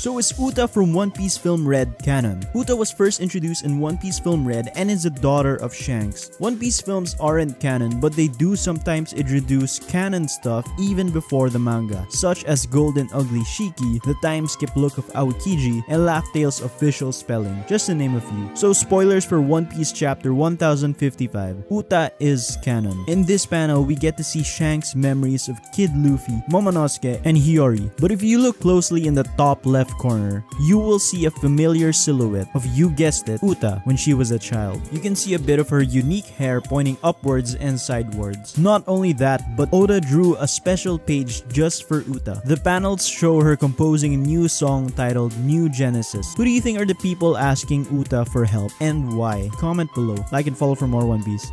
So is Uta from One Piece film Red canon? Uta was first introduced in One Piece film Red and is the daughter of Shanks. One Piece films aren't canon but they do sometimes introduce canon stuff even before the manga, such as Golden Ugly Shiki, the time skip look of Aokiji, and Laugh Tale's official spelling, just to name a few. So spoilers for One Piece chapter 1055, Uta is canon. In this panel, we get to see Shanks' memories of Kid Luffy, Momonosuke, and Hiyori. But if you look closely in the top left corner, you will see a familiar silhouette of, you guessed it, Uta when she was a child. You can see a bit of her unique hair pointing upwards and sidewards. Not only that, but Oda drew a special page just for Uta. The panels show her composing a new song titled New Genesis. Who do you think are the people asking Uta for help and why? Comment below. Like and follow for more One Piece.